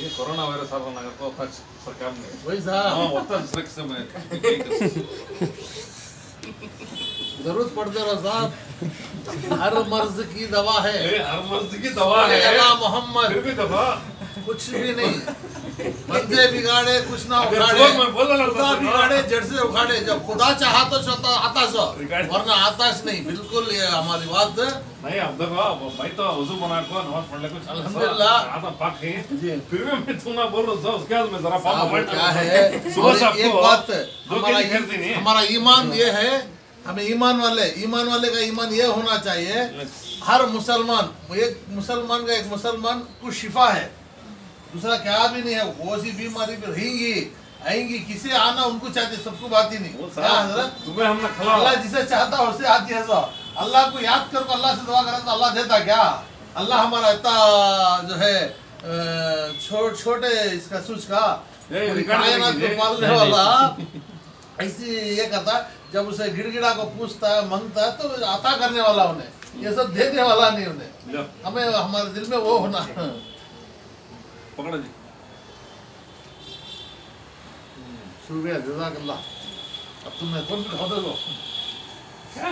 ये corona virus आप ना तो फच सरकार ने वही साहब हाँ वतन सुरक्षा समय ज़रूरत पड़ते रहो साहब हर मर्ज की दवा है हर मर्ज की दवा है अला मोहम्मद फिर भी दवा कुछ भी नहीं। बंदे बिगाड़े कुछ ना उखाड़े। खुदा बिगाड़े। जड़ से उखाड़े। जब खुदा चाहा तो शता आताश हो वरना आताश नहीं। बिल्कुल ये हमारी बात। नहीं अब देखो मैं तो वज़ू बना को नमाज़ पढ़ने को चल अल्हम्दुलिल्लाह। आता पाक है। फिर भी मैं तुम ना बोल रहा उसके मैं जरा साहब, अवॉइड क्या है? सुबह एक बात हमारा हमारा ईमान ये है हमें ईमान वाले ईमान वाले का ईमान ये होना चाहिए हर मुसलमान एक मुसलमान का एक मुसलमान को शिफा है। दूसरा क्या भी नहीं है? वो सी बीमारी भी रहेंगी आएँगी किसे आना उनको चाहते सबको बात ही नहीं। तुम्हें हमने खिला अल्लाह जिसे चाहता है उससे आती है सो अल्लाह को याद कर अल्लाह से दुआ करा तो अल्लाह देता क्या? अल्लाह हमारा इतना जो है अ, छो, छोटे इसका सूच का ऐसी ये करता जब उसे गिड़गिड़ा को पूछता है माँगता है तो अता करने वाला उन्हें। ये सब देने वाला नहीं उन्हें। हमें हमारे दिल में वो होना। पकड़ो जी शुक्रिया जजाकल्ला अब तुमने कौन खा दो क्या?